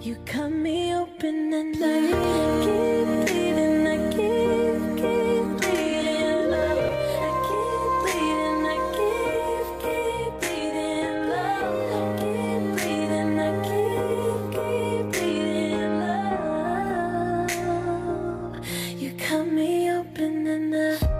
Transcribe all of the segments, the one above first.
You cut me open and I keep bleeding, I keep, keep bleeding love. I keep bleeding, I keep, keep bleeding love. Keep bleeding, I keep, keep bleeding love. You cut me open and I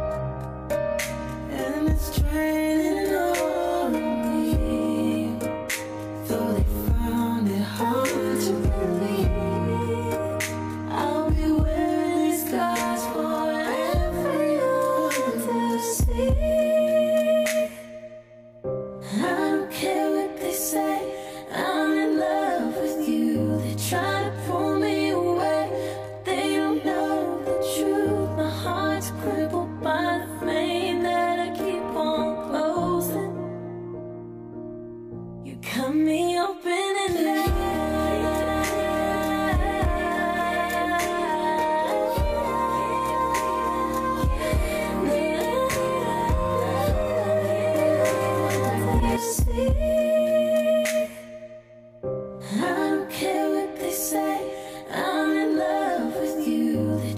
to pull me away, but they don't know the truth. My heart's crippled by the flame that I keep on closing. You cut me open and I